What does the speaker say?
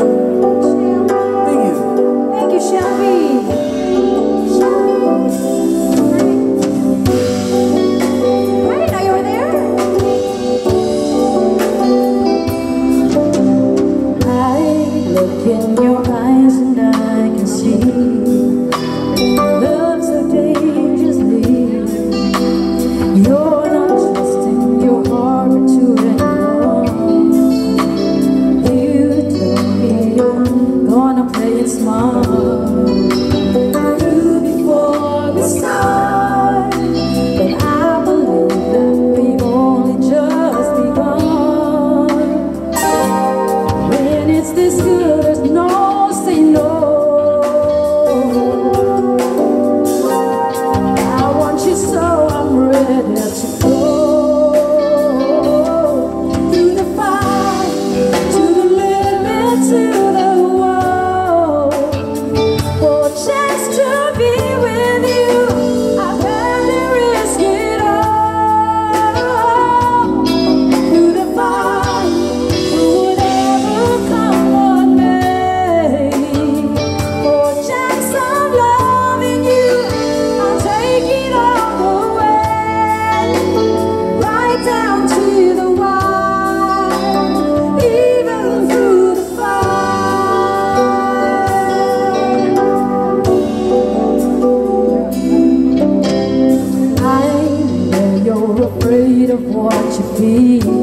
Thank you. Thank you, Shelby. Oh. of what you feel.